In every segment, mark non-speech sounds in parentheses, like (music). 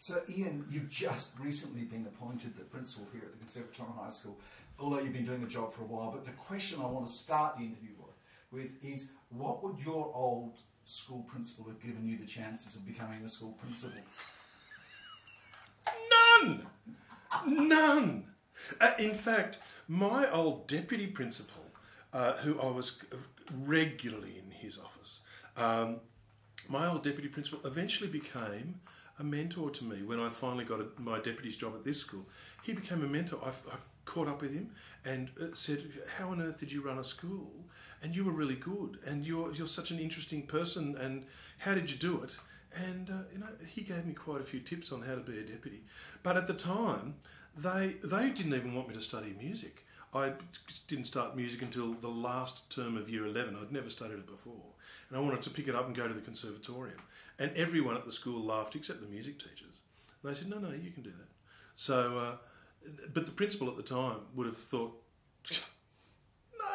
So, Ian, you've just recently been appointed the principal here at the Conservatorium High School, although you've been doing the job for a while. But the question I want to start the interview with is what would your old school principal have given you the chances of becoming the school principal? None! None! Uh, in fact, my old deputy principal, uh, who I was regularly in his office, um, my old deputy principal eventually became a mentor to me when I finally got a, my deputy's job at this school. He became a mentor. I, I caught up with him and uh, said, "How on earth did you run a school? And you were really good, and you're you're such an interesting person. And how did you do it?" And uh, you know, he gave me quite a few tips on how to be a deputy. But at the time, they they didn't even want me to study music. I didn't start music until the last term of year 11. I'd never studied it before. And I wanted to pick it up and go to the conservatorium. And everyone at the school laughed except the music teachers. And they said, no, no, you can do that. So, uh, but the principal at the time would have thought,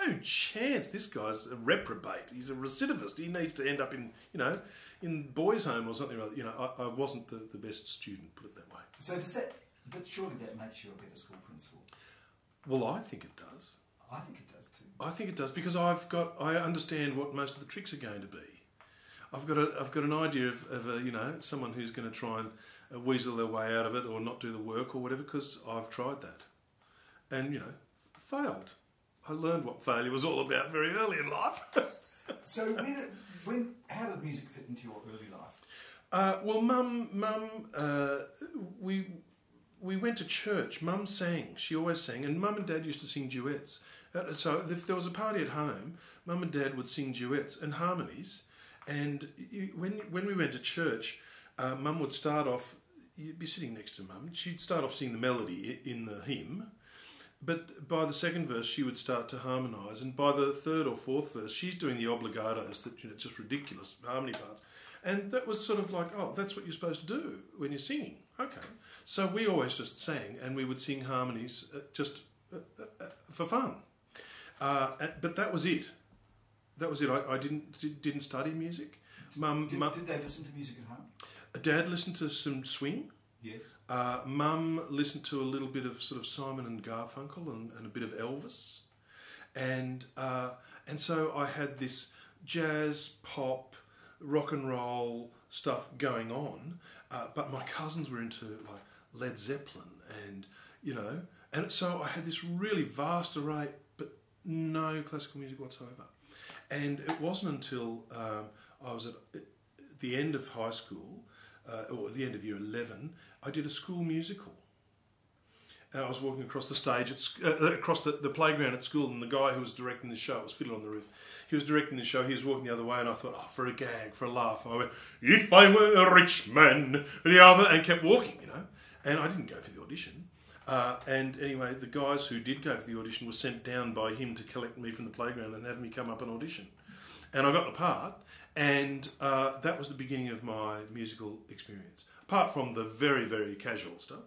no chance, this guy's a reprobate. He's a recidivist. He needs to end up in, you know, in boys' home or something like that. You know, I, I wasn't the, the best student, put it that way. So does that, but surely that makes you a better school principal. Well, I think it does. I think it does too. I think it does because I've got I understand what most of the tricks are going to be. I've got a I've got an idea of, of a, you know someone who's going to try and uh, weasel their way out of it or not do the work or whatever because I've tried that, and you know failed. I learned what failure was all about very early in life. (laughs) so when, when how did music fit into your early life? Uh, well, mum, mum, uh, we we went to church. Mum sang. She always sang, and mum and dad used to sing duets. Uh, so if there was a party at home, mum and dad would sing duets and harmonies. And you, when when we went to church, uh, mum would start off. You'd be sitting next to mum. She'd start off singing the melody in the hymn, but by the second verse she would start to harmonise, and by the third or fourth verse she's doing the obligatos that you know just ridiculous harmony parts, and that was sort of like oh that's what you're supposed to do when you're singing. Okay, so we always just sang, and we would sing harmonies uh, just uh, uh, for fun. Uh, but that was it. That was it. I, I didn't didn't study music. Mum, did, mum, did they listen to music at home? Dad listened to some swing. Yes. Uh, Mum listened to a little bit of sort of Simon and Garfunkel and, and a bit of Elvis, and uh, and so I had this jazz, pop, rock and roll stuff going on, uh, but my cousins were into like Led Zeppelin and you know, and so I had this really vast array, but no classical music whatsoever. And it wasn't until um, I was at, at, the end of high school, uh, or the end of year 11, I did a school musical. And I was walking across the stage, at, uh, across the, the playground at school, and the guy who was directing the show was fiddling on the roof. He was directing the show, he was walking the other way, and I thought, oh, for a gag, for a laugh. I went, if I were a rich man, the other, and kept walking, you know. And I didn't go for the audition. Uh, and anyway, the guys who did go for the audition were sent down by him to collect me from the playground and have me come up and audition. And I got the part, and uh, that was the beginning of my musical experience. Apart from the very, very casual stuff,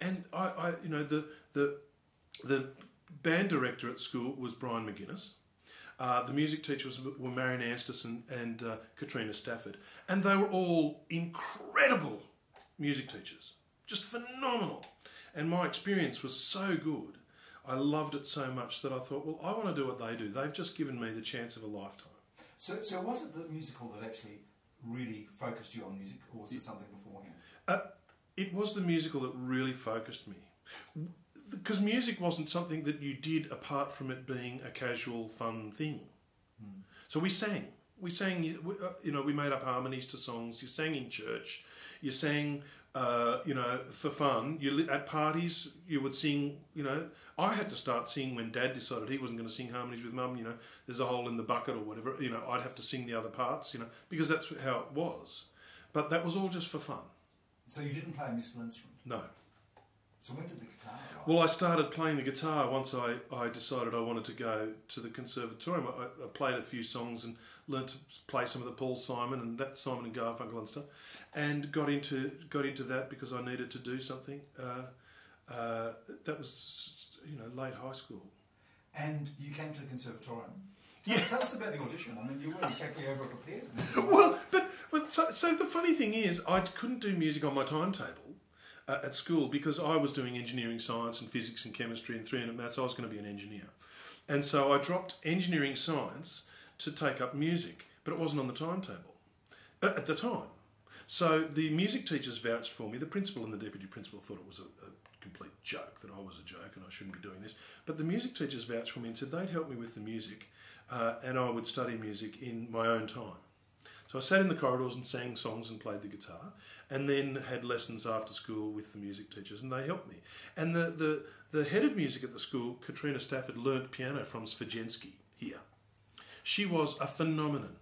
and I, I you know, the the the band director at school was Brian McGuinness. Uh, the music teachers were Marion Ansterson and uh, Katrina Stafford, and they were all incredible music teachers, just phenomenal. And my experience was so good. I loved it so much that I thought, well, I want to do what they do. They've just given me the chance of a lifetime. So, so was it the musical that actually really focused you on music, or was it something beforehand? Uh, it was the musical that really focused me. Because music wasn't something that you did apart from it being a casual, fun thing. Hmm. So we sang. We sang, you know, we made up harmonies to songs. You sang in church. You sang uh, you know, for fun. You at parties, you would sing. You know, I had to start singing when Dad decided he wasn't going to sing harmonies with Mum. You know, there's a hole in the bucket or whatever. You know, I'd have to sing the other parts. You know, because that's how it was. But that was all just for fun. So you didn't play a musical instrument. No. So when did the guitar? Arrive? Well, I started playing the guitar once I, I decided I wanted to go to the conservatorium. I, I played a few songs and learned to play some of the Paul Simon and that Simon and Garfunkel and stuff and got into got into that because I needed to do something. Uh, uh, that was you know late high school. And you came to the conservatorium. Yeah. Tell us about the audition. I mean, you weren't exactly over prepared. (laughs) well, but, but so, so the funny thing is, I couldn't do music on my timetable uh, at school because I was doing engineering science and physics and chemistry and 300 maths. I was going to be an engineer. And so I dropped engineering science to take up music, but it wasn't on the timetable uh, at the time. So the music teachers vouched for me. The principal and the deputy principal thought it was a, a complete joke that I was a joke and I shouldn't be doing this. But the music teachers vouched for me and said they'd help me with the music uh, and I would study music in my own time. So I sat in the corridors and sang songs and played the guitar, and then had lessons after school with the music teachers, and they helped me. And the, the, the head of music at the school, Katrina Stafford, learnt piano from Sverjensky here. She was a phenomenon.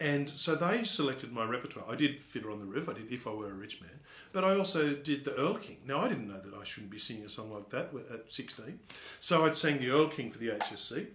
And so they selected my repertoire. I did Fiddler on the Roof, I did If I Were a Rich Man, but I also did the Erl King. Now, I didn't know that I shouldn't be singing a song like that at 16. So I'd sang the Erl King for the HSC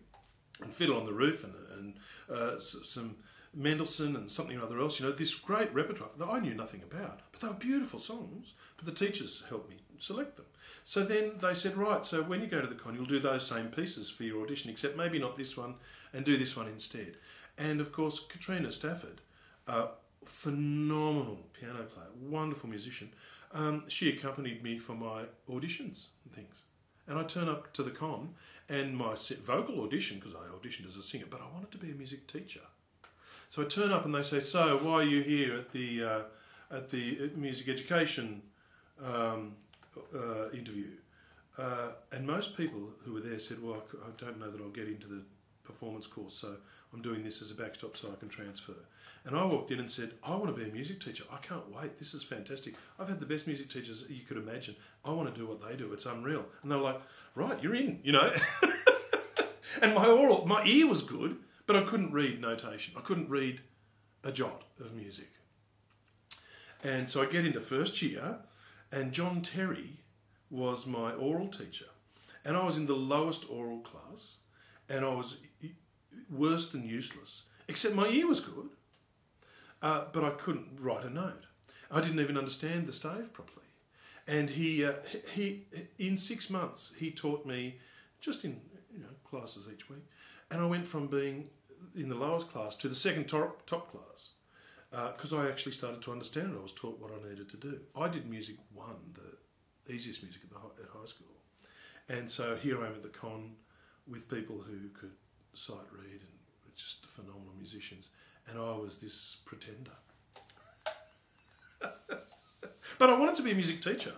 and Fiddle on the Roof and, and uh, some Mendelssohn and something or other else. You know, this great repertoire that I knew nothing about, but they were beautiful songs. But the teachers helped me select them. So then they said, right, so when you go to the con, you'll do those same pieces for your audition, except maybe not this one, and do this one instead. And of course, Katrina Stafford, a phenomenal piano player, wonderful musician, um, she accompanied me for my auditions and things. And I turn up to the con, and my vocal audition, because I auditioned as a singer, but I wanted to be a music teacher. So I turn up and they say, "So why are you here at the uh, at the music education um, uh, interview?" Uh, and most people who were there said, "Well, I don't know that I'll get into the performance course, so I'm doing this as a backstop so I can transfer." And I walked in and said, "I want to be a music teacher. I can't wait. This is fantastic. I've had the best music teachers you could imagine. I want to do what they do. It's unreal." And they're like, "Right, you're in," you know. (laughs) and my oral, my ear was good but I couldn't read notation. I couldn't read a jot of music. And so I get into first year, and John Terry was my oral teacher. And I was in the lowest oral class, and I was worse than useless, except my ear was good, uh, but I couldn't write a note. I didn't even understand the stave properly. And he, uh, he, in six months, he taught me just in you know classes each week, and I went from being in the lowest class to the second top, top class because uh, I actually started to understand it. I was taught what I needed to do. I did music one, the easiest music at, the high, at high school. And so here I am at the con with people who could sight read and just phenomenal musicians. And I was this pretender. (laughs) but I wanted to be a music teacher.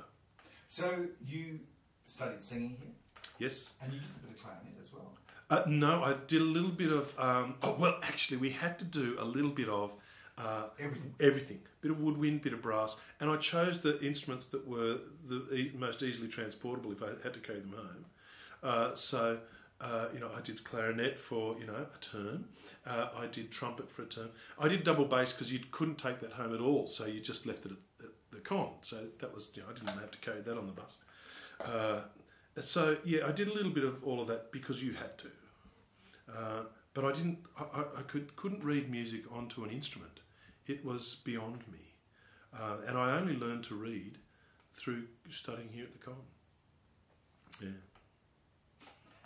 So you studied singing here? Yes. And you did a bit of clarinet as well? Uh, no, I did a little bit of. Um, oh well, actually, we had to do a little bit of uh, everything. Everything. Bit of woodwind, bit of brass, and I chose the instruments that were the e- most easily transportable if I had to carry them home. Uh, so. Uh, you know, I did clarinet for you know a term. Uh, I did trumpet for a term. I did double bass because you couldn't take that home at all, so you just left it at, at the con. So that was you know I didn't have to carry that on the bus. So yeah, I did a little bit of all of that because you had to. Uh, but I didn't. I, I, could couldn't read music onto an instrument. It was beyond me, uh, and I only learned to read through studying here at the con. Yeah.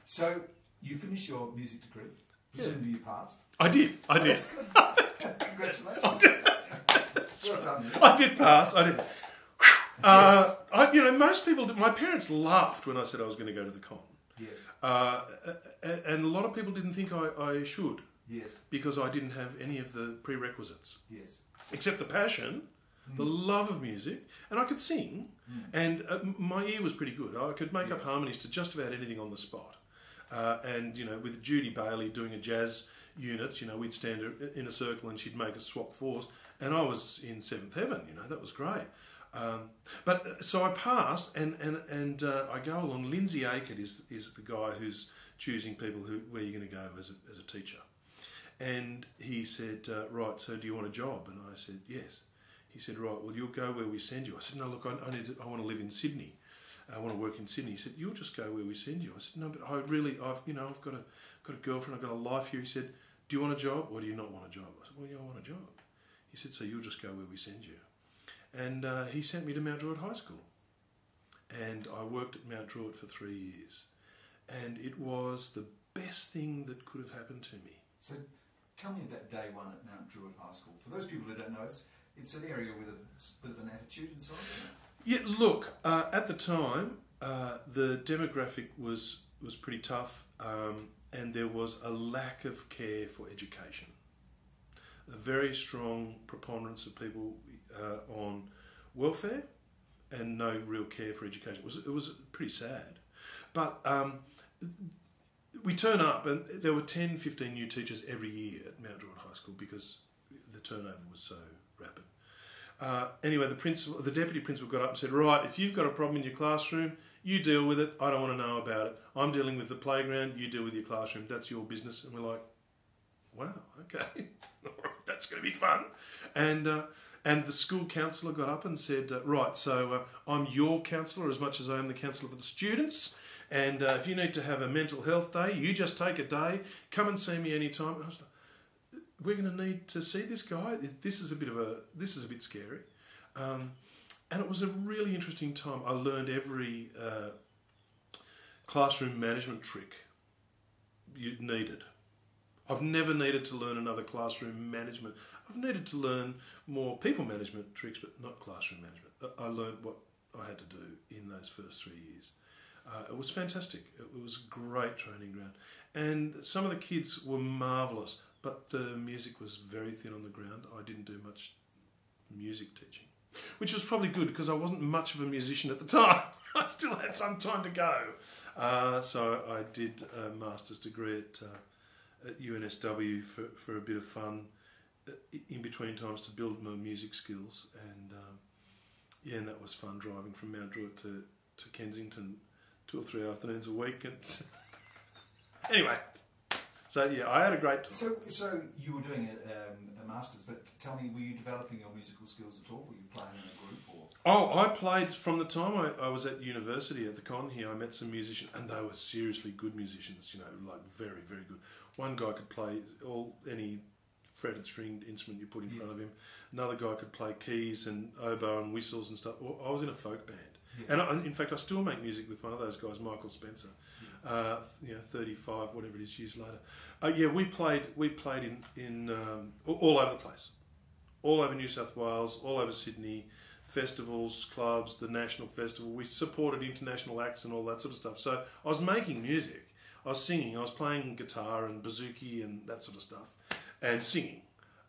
So you finished your music degree. Presumably yeah. you passed. I did. I did. (laughs) Congratulations. (laughs) I did. I did pass. I did. Uh, yes. I, you know, most people. My parents laughed when I said I was going to go to the con. Yes. Uh, and a lot of people didn't think I, I should. Yes. Because I didn't have any of the prerequisites. Yes. Except the passion, mm. the love of music, and I could sing, mm. and uh, my ear was pretty good. I could make yes. up harmonies to just about anything on the spot. Uh, and you know, with Judy Bailey doing a jazz unit, you know, we'd stand in a circle and she'd make us swap fours, and I was in seventh heaven. You know, that was great. Um, but uh, so I passed, and and and uh, I go along. Lindsay Aikett is is the guy who's choosing people who where you're going to go as a, as a teacher. And he said, uh, right, so do you want a job? And I said, yes. He said, right, well, you'll go where we send you. I said, no, look, I, I need to, I want to live in Sydney. I want to work in Sydney. He said, you'll just go where we send you. I said, no, but I really, I've, you know, I've got a, got a girlfriend, I've got a life here. He said, do you want a job or do you not want a job? I said, well, yeah, I want a job. He said, so you'll just go where we send you. And uh, he sent me to Mount Druitt High School. And I worked at Mount Druitt for three years. And it was the best thing that could have happened to me. So tell me about day one at Mount Druitt High School. For those people who don't know, it's, it's an area with a bit of an attitude inside, Yeah, look, uh, at the time, uh, the demographic was was pretty tough, um, and there was a lack of care for education. A very strong preponderance of people uh, on welfare, and no real care for education. It was it was pretty sad, but. Um, we turn up and there were 10, 15 new teachers every year at Mount Druitt High School because the turnover was so rapid. Uh, anyway, the principal, the deputy principal got up and said, "Right, if you've got a problem in your classroom, you deal with it. I don't want to know about it. I'm dealing with the playground. You deal with your classroom. That's your business." And we're like, "Wow, okay, (laughs) that's going to be fun." And uh, and the school counsellor got up and said, uh, "Right, so uh, I'm your counsellor as much as I am the counsellor for the students." And uh, if you need to have a mental health day, you just take a day. Come and see me anytime. Like, we're going to need to see this guy. This is a bit of a this is a bit scary, um, and it was a really interesting time. I learned every uh, classroom management trick you needed. I've never needed to learn another classroom management. I've needed to learn more people management tricks, but not classroom management. I learned what I had to do in those first three years. Uh, it was fantastic. It was a great training ground. And some of the kids were marvellous, but the music was very thin on the ground. I didn't do much music teaching, which was probably good because I wasn't much of a musician at the time. (laughs) I still had some time to go. Uh, so I did a master's degree at, uh, at UNSW for, for a bit of fun uh, in between times to build my music skills. And um, yeah, and that was fun driving from Mount Druitt to, to Kensington two or three afternoons a week. And (laughs) anyway, so yeah, I had a great time. So, so you were doing a, um, a masters, but tell me, were you developing your musical skills at all? Were you playing in a group or? Oh, I played from the time I, I was at university at the con here. I met some musicians, and they were seriously good musicians. You know, like very, very good. One guy could play all any fretted stringed instrument you put in yes. front of him. Another guy could play keys and oboe and whistles and stuff. I was in a folk band. Yes. And I, in fact, I still make music with one of those guys, Michael Spencer. Yes. Uh, you know, thirty-five, whatever it is, years later. Uh, yeah, we played. We played in in um, all over the place, all over New South Wales, all over Sydney, festivals, clubs, the national festival. We supported international acts and all that sort of stuff. So I was making music. I was singing. I was playing guitar and bouzouki and that sort of stuff, and singing.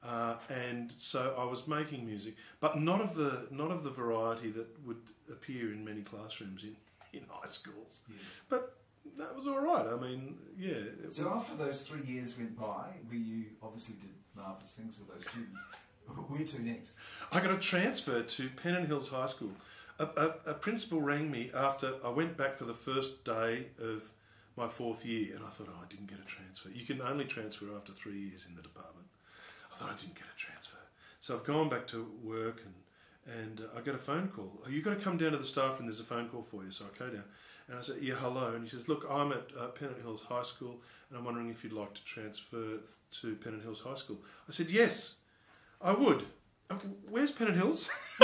Uh, and so I was making music, but not of the not of the variety that would appear in many classrooms in, (laughs) in high schools. Yes. But that was all right. I mean, yeah. So after those three years went by, where you obviously did marvellous things with those students, (laughs) where to next? I got a transfer to Pennant Hills High School. A, a, a principal rang me after I went back for the first day of my fourth year, and I thought, oh, I didn't get a transfer. You can only transfer after three years in the department. I thought I didn't get a transfer. So I've gone back to work and and uh, I get a phone call. Oh, you've got to come down to the staff room. There's a phone call for you. So I go down, and I said, "Yeah, hello." And he says, "Look, I'm at uh, Pennant Hills High School, and I'm wondering if you'd like to transfer to Pennant Hills High School." I said, "Yes, I would." Uh, where's Pennant Hills? (laughs)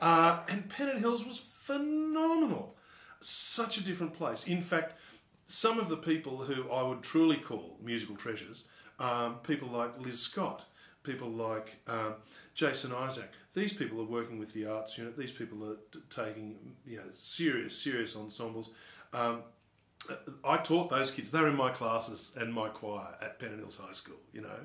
uh, and Pennant Hills was phenomenal. Such a different place. In fact, some of the people who I would truly call musical treasures um, people like Liz Scott, people like um, Jason Isaac. These people are working with the arts unit. These people are taking you know serious, serious ensembles. Um, I taught those kids. They're in my classes and my choir at Pennant Hills High School. You know,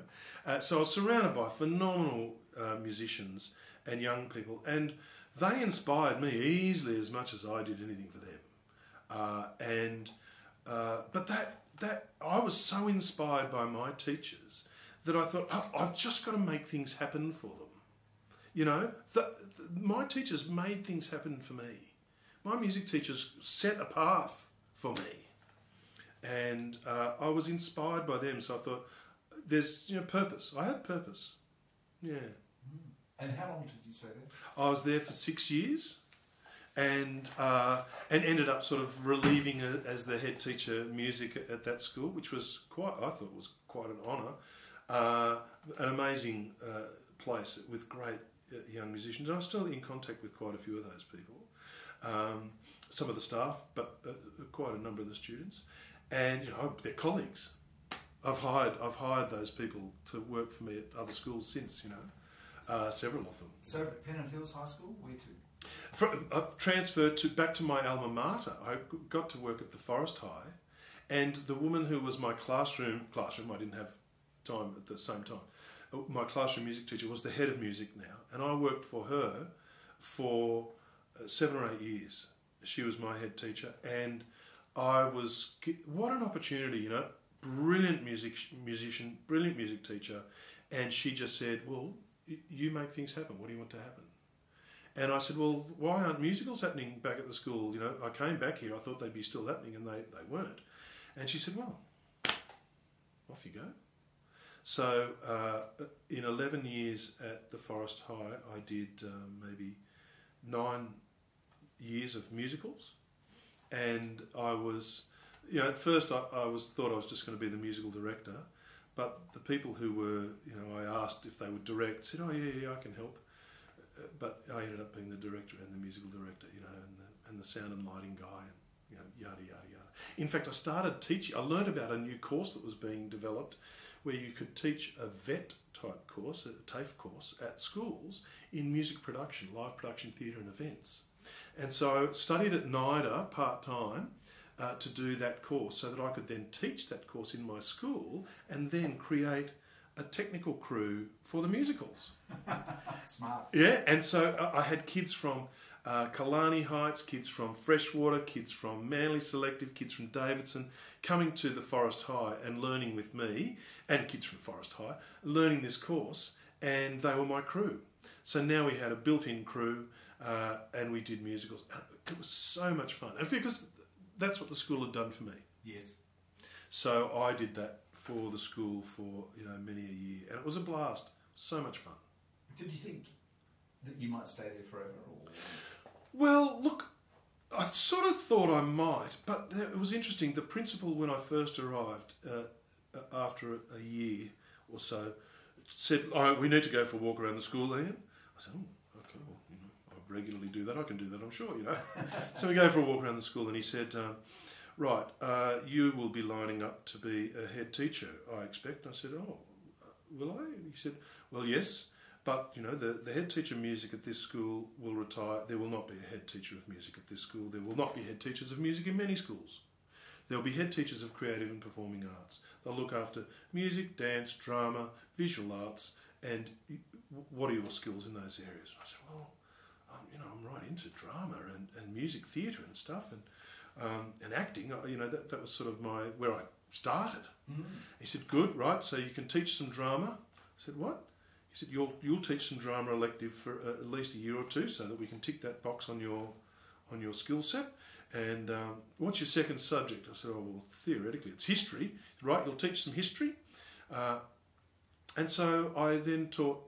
uh, so I was surrounded by phenomenal uh, musicians and young people, and they inspired me easily as much as I did anything for them. Uh, and uh, but that that I was so inspired by my teachers that I thought oh, I've just got to make things happen for them. You know, the, the, my teachers made things happen for me. My music teachers set a path for me, and uh, I was inspired by them. So I thought, there's you know purpose. I had purpose. Yeah. And how long did you stay there? I was there for six years and uh, and ended up sort of relieving as the head teacher music at that school, which was quite I thought was quite an honour. Uh, an amazing uh, place with great uh, young musicians, and I'm still in contact with quite a few of those people. Um, some of the staff, but uh, quite a number of the students, and you know their colleagues. I've hired I've hired those people to work for me at other schools since you know. uh, several of them. So Pennant Hills High School, where to? I've transferred to back to my alma mater. I got to work at the Forest High, and the woman who was my classroom classroom I didn't have time at the same time. uh, My classroom music teacher was the head of music now, and I worked for her for uh, seven or eight years. She was my head teacher, and I was what an opportunity, you know, brilliant music musician, brilliant music teacher, and she just said, "Well, you make things happen. What do you want to happen?" And I said, well, why aren't musicals happening back at the school? You know, I came back here, I thought they'd be still happening, and they, they weren't. And she said, well, off you go. So uh, in 11 years at the Forest High, I did um, maybe nine years of musicals. And I was, you know, at first I, I was thought I was just going to be the musical director. But the people who were, you know, I asked if they would direct, said, oh, yeah, yeah, I can help but I ended up being the director and the musical director, you know, and the, and the sound and lighting guy, and you know, yada yada yada. In fact, I started teaching. I learned about a new course that was being developed, where you could teach a vet type course, a TAFE course, at schools in music production, live production, theatre, and events. And so I studied at NIDA part time. Uh, to do that course so that I could then teach that course in my school and then create a technical crew for the musicals. (laughs) Smart. Yeah, and so I had kids from uh, Killarney Heights, kids from Freshwater, kids from Manly Selective, kids from Davidson, coming to the Forest High and learning with me, and kids from Forest High, learning this course, and they were my crew. So now we had a built-in crew, uh, and we did musicals. It was so much fun, and because that's what the school had done for me. Yes. So I did that for the school for you know many a year, and it was a blast. So much fun. Did you think that you might stay there forever? Or... Well, look, I sort of thought I might, but it was interesting. The principal, when I first arrived, uh, after a year or so, said, oh, "We need to go for a walk around the school, Ian." I said, "Oh, okay, well, you know, I regularly do that. I can do that, I'm sure, you know." (laughs) so we go for a walk around the school, and he said, um, "Right, uh, you will be lining up to be a head teacher, I expect." And I said, "Oh, will I?" And he said, "Well, yes." But you know, the, the head teacher of music at this school will retire. There will not be a head teacher of music at this school. There will not be head teachers of music in many schools. There will be head teachers of creative and performing arts. They'll look after music, dance, drama, visual arts, and what are your skills in those areas? I said, well, um, you know, I'm right into drama and, and music theatre and stuff, and um, and acting. Uh, You know, that, that was sort of my where I started. Mm. He said, "Good, right? So you can teach some drama." I said, "What?" He said, "You'll you'll teach some drama elective for uh, at least a year or two, so that we can tick that box on your on your skill set." And um, what's your second subject? I said, "Oh well, theoretically it's history, right? You'll teach some history." Uh, and so I then taught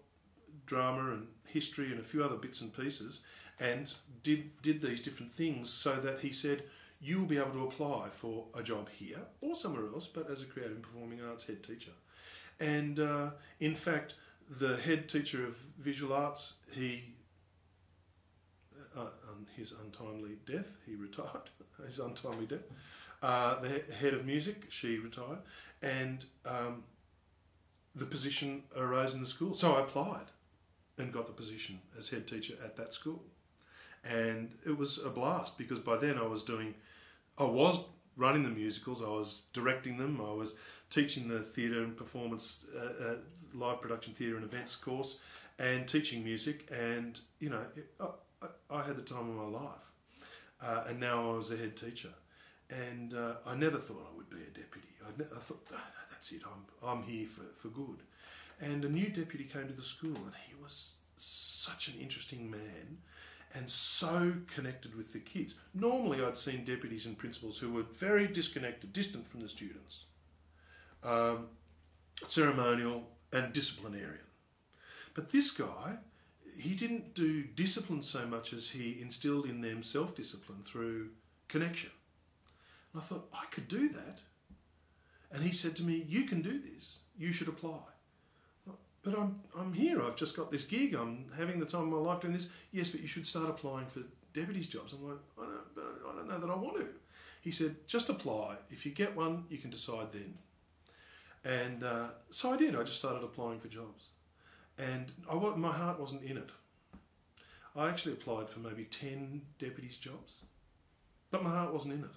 drama and history and a few other bits and pieces, and did did these different things so that he said. You will be able to apply for a job here or somewhere else, but as a creative and performing arts head teacher. And uh, in fact, the head teacher of visual arts, he, uh, on his untimely death, he (laughs) retired. his untimely death. Uh, the head of music, she retired, and um, the position arose in the school. So I applied and got the position as head teacher at that school, and it was a blast because by then I was doing, I was running the musicals, I was directing them, I was teaching the theatre and performance, uh, uh, live production theatre and events course, and teaching music. And you know, it, I, I- had the time of my life. Uh, and now I was a head teacher, and uh, I never thought I would be a deputy. I, ne- I thought "Ah, that's it. I'm I'm here for, for good. And a new deputy came to the school, and he was such an interesting man and so connected with the kids. Normally, I'd seen deputies and principals who were very disconnected, distant from the students, um, ceremonial and disciplinarian. But this guy, he didn't do discipline so much as he instilled in them self discipline through connection. And I thought, I could do that. And he said to me, You can do this, you should apply. But I'm, I'm here, I've just got this gig, I'm having the time of my life doing this. Yes, but you should start applying for deputies' jobs. I'm like, I don't, I don't know that I want to. He said, just apply. If you get one, you can decide then. And uh, so I did, I just started applying for jobs. and I, my heart wasn't in it. I actually applied for maybe 10 deputies' jobs, but my heart wasn't in it.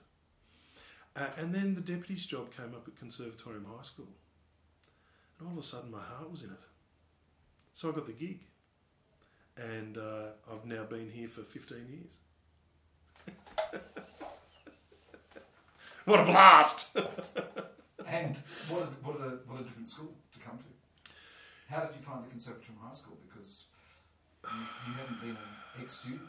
Uh, and then the deputies' job came up at Conservatorium High School, and all of a sudden my heart was in it. So I got the gig, and uh, I've now been here for 15 years. (laughs) what a blast! (laughs) And what a, what, a, what a different school to come to. How did you find the Conservatorium High School? Because you, you haven't been an ex-student.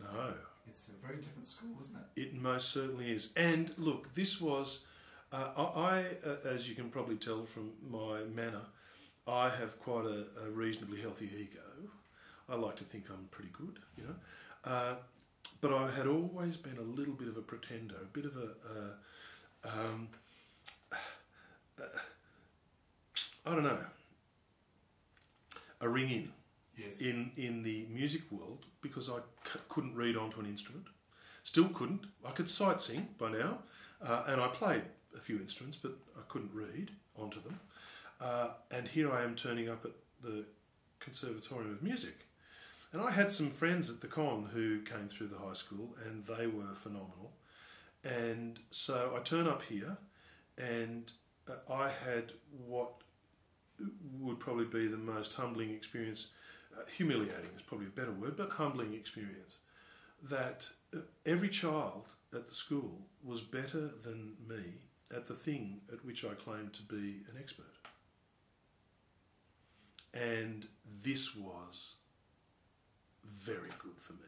No. It's a very different school, isn't it? It most certainly is. And look, this was, uh, I, I, uh, as you can probably tell from my manner, I have quite a, a reasonably healthy ego. I like to think I'm pretty good, you know. Uh, but I had always been a little bit of a pretender, a bit of a, uh, um, I don't know, a ring in Yes. in in the music world because I c- couldn't read onto an instrument. Still couldn't. I could sight sing by now, uh, and I played a few instruments, but I couldn't read onto them. Uh, and here I am turning up at the Conservatorium of Music, and I had some friends at the con who came through the high school, and they were phenomenal. And so I turn up here, and uh, I had what would probably be the most humbling experience uh, humiliating is probably a better word, but humbling experience. That uh, every child at the school was better than me at the thing at which I claimed to be an expert. And this was very good for me.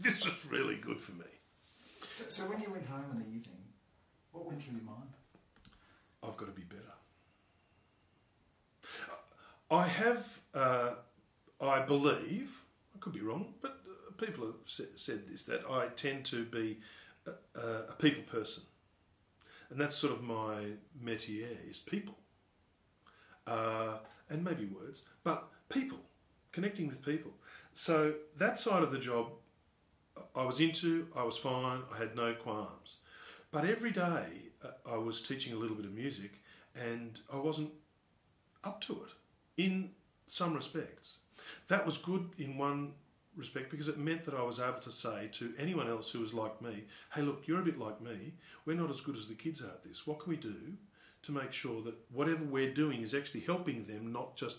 this was really good for me. So, so when you went home in the evening, what went through your mind? I've got to be better. I have, uh, I believe, I could be wrong, but uh, people have said this that I tend to be a, a, a people person, and that's sort of my métier is people, uh, and maybe words, but people, connecting with people. So that side of the job, I was into. I was fine. I had no qualms, but every day uh, I was teaching a little bit of music, and I wasn't up to it in some respects. That was good in one respect because it meant that I was able to say to anyone else who was like me, hey, look, you're a bit like me. We're not as good as the kids are at this. What can we do to make sure that whatever we're doing is actually helping them, not just,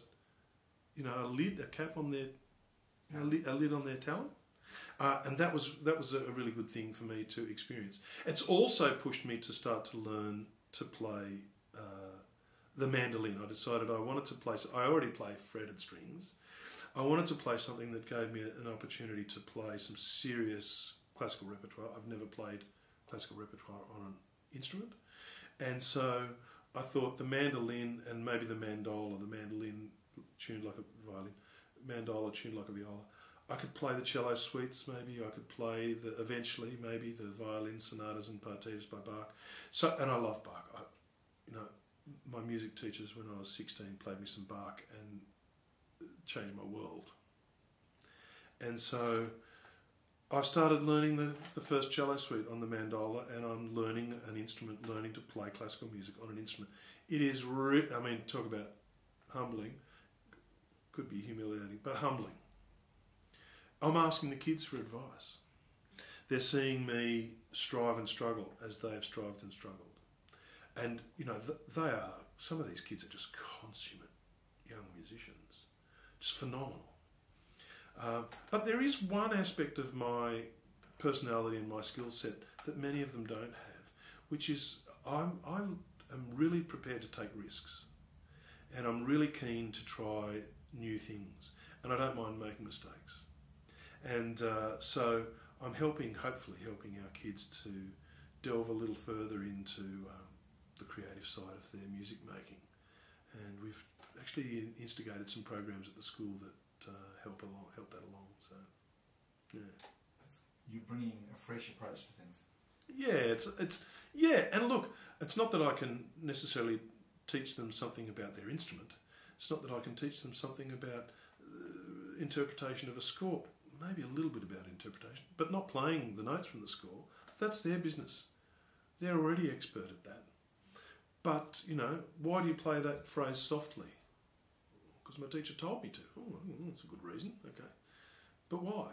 you know, a lid, a cap on their, a lid, a lid on their talent? Uh, and that was that was a really good thing for me to experience. It's also pushed me to start to learn to play uh, the mandolin. I decided I wanted to play. I already play fretted strings. I wanted to play something that gave me an opportunity to play some serious classical repertoire. I've never played classical repertoire on an instrument, and so I thought the mandolin and maybe the mandola, the mandolin tuned like a violin, mandola tuned like a viola. I could play the cello suites, maybe I could play the eventually maybe the violin sonatas and partitas by Bach. So and I love Bach. I, you know, my music teachers when I was sixteen played me some Bach and changed my world. And so I've started learning the, the first cello suite on the mandola, and I'm learning an instrument, learning to play classical music on an instrument. It is, re- I mean, talk about humbling, could be humiliating, but humbling. I'm asking the kids for advice. They're seeing me strive and struggle as they have strived and struggled. And, you know, they are, some of these kids are just consummate young musicians, just phenomenal. Uh, but there is one aspect of my personality and my skill set that many of them don't have, which is I'm, I am I'm really prepared to take risks. And I'm really keen to try new things. And I don't mind making mistakes. And uh, so I'm helping, hopefully, helping our kids to delve a little further into um, the creative side of their music making. And we've actually instigated some programs at the school that help along, help that along. So, yeah, It's, you're bringing a fresh approach to things. yeah, it's it's yeah. And look, it's not that I can necessarily teach them something about their instrument. It's not that I can teach them something about uh, interpretation of a score. Maybe a little bit about interpretation, but not playing the notes from the score. That's their business. They're already expert at that. But you know, why do you play that phrase softly? Because my teacher told me to. Oh, that's a good reason. Okay, but why?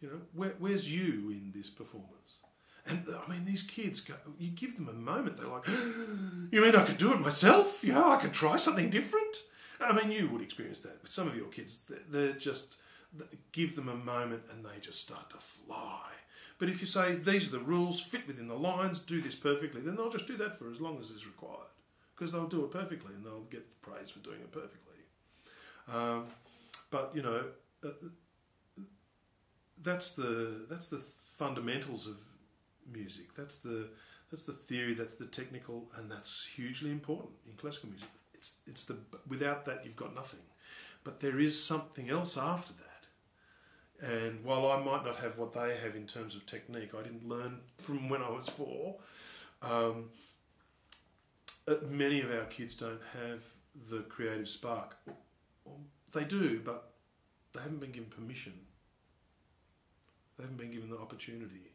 You know, where, where's you in this performance? And I mean, these kids go. You give them a moment, they're like, (gasps) "You mean I could do it myself? You know, I could try something different." I mean, you would experience that with some of your kids. They're- They're just give them a moment and they just start to fly. But if you say these are the rules, fit within the lines, do this perfectly, then they'll just do that for as long as is required because they'll do it perfectly and they'll get praise for doing it perfectly. Um, but you know, uh, that's the that's the fundamentals of music. That's the that's the theory. That's the technical, and that's hugely important in classical music. It's it's the without that you've got nothing. But there is something else after that. And while I might not have what they have in terms of technique, I didn't learn from when I was four. Um, uh, many of our kids don't have the creative spark. They do, but they haven't been given permission. They haven't been given the opportunity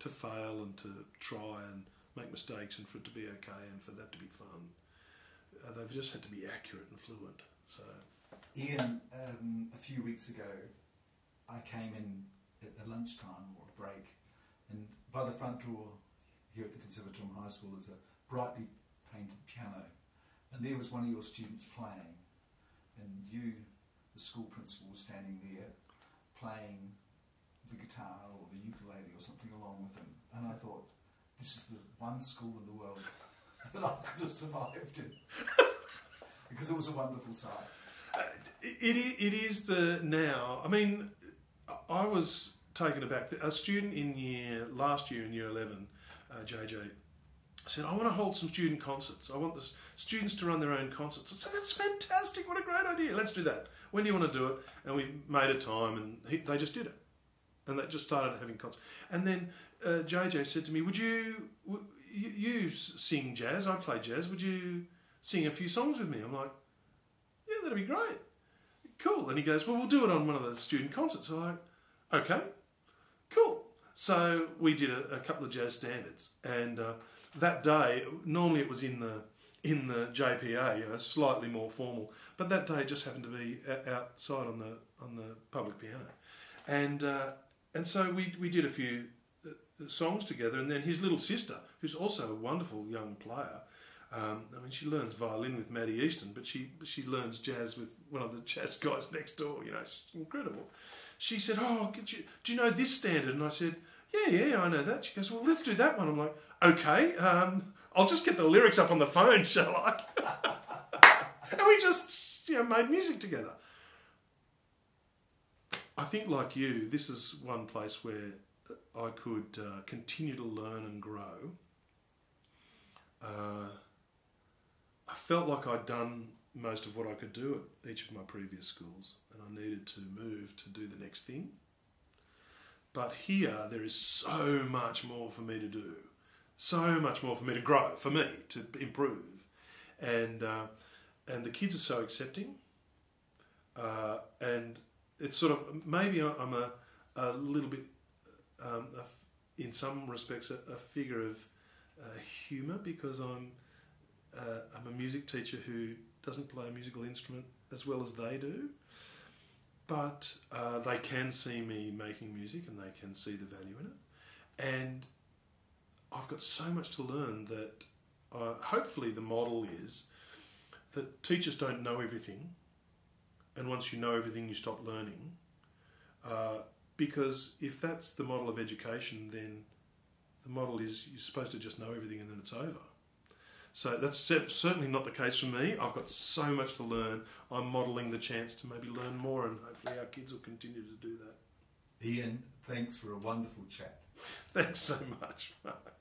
to fail and to try and make mistakes and for it to be okay and for that to be fun. Uh, they've just had to be accurate and fluent. So Ian, um, a few weeks ago, I came in at lunchtime or a break, and by the front door here at the Conservatorium High School is a brightly painted piano, and there was one of your students playing, and you, the school principal, was standing there playing the guitar or the ukulele or something along with him, and I thought, this is the one school in the world (laughs) that I could have survived in. (laughs) because it was a wonderful sight. It, it, is the now. I mean, I was taken aback. A student in year last year in year eleven, uh, JJ, said, "I want to hold some student concerts. I want the students to run their own concerts." I said, "That's fantastic! What a great idea! Let's do that. When do you want to do it?" And we made a time, and he, they just did it, and they just started having concerts. And then uh, JJ said to me, "Would you, you you sing jazz? I play jazz. Would you sing a few songs with me?" I'm like, "Yeah, that'd be great." Cool. And he goes, Well, we'll do it on one of the student concerts. I'm like, Okay, cool. So we did a, a couple of jazz standards. And uh, that day, normally it was in the in the JPA, you know, slightly more formal. But that day just happened to be outside on the on the public piano. And uh, and so we, we did a few uh, songs together. And then his little sister, who's also a wonderful young player, um, I mean, she learns violin with Maddie Easton, but she she learns jazz with one of the (laughs) jazz guys next door. You know, it's incredible. She said, "Oh, you, do you know this standard?" And I said, "Yeah, yeah, I know that." She goes, "Well, let's do that one." I'm like, "Okay, um, I'll just get the lyrics up on the phone, (laughs) shall I?" (laughs) and we just you know made music together. I think, like you, this is one place where I could uh, continue to learn and grow. Uh, I felt like I'd done most of what I could do at each of my previous schools, and I needed to move to do the next thing. But here, there is so much more for me to do, so much more for me to grow, for me to improve, and uh, and the kids are so accepting, uh, and it's sort of maybe I'm a a little bit um, a in some respects a, a figure of uh, humour because I'm uh, I'm a music teacher who doesn't play a musical instrument as well as they do, but uh, they can see me making music and they can see the value in it. And I've got so much to learn that uh, hopefully the model is that teachers don't know everything, and once you know everything, you stop learning. Uh, because if that's the model of education, then the model is you're supposed to just know everything and then it's over. So that's certainly not the case for me. I've got so much to learn. I'm modelling the chance to maybe learn more, and hopefully our kids will continue to do that. Ian, thanks for a wonderful chat. Thanks so much. (laughs)